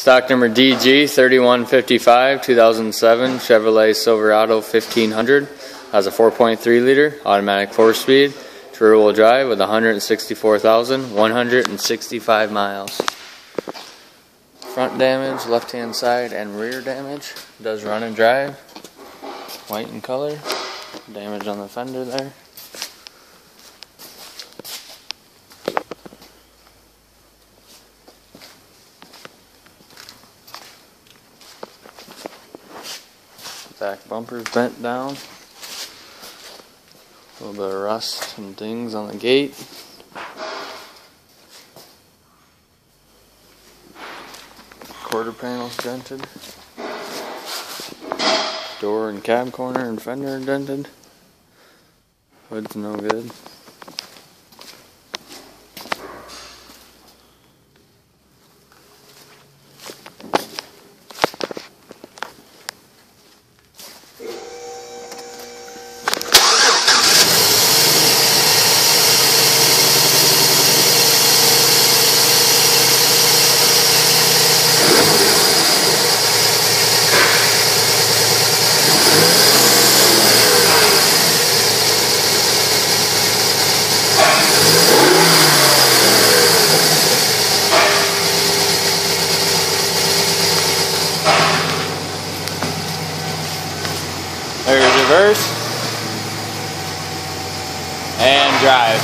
Stock number DG 3155 2007 Chevrolet Silverado 1500 has a 4.3 liter automatic four speed rear wheel drive with 164,165 miles. Front damage, left hand side, and rear damage. Does run and drive. White in color. Damage on the fender there. Back bumper's bent down. A little bit of rust and dings on the gate. Quarter panel's dented. Door and cab corner and fender dented. Hood's no good. There's reverse and drive.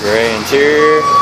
Gray interior.